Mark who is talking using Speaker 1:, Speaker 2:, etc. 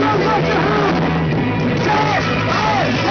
Speaker 1: 向左向右向右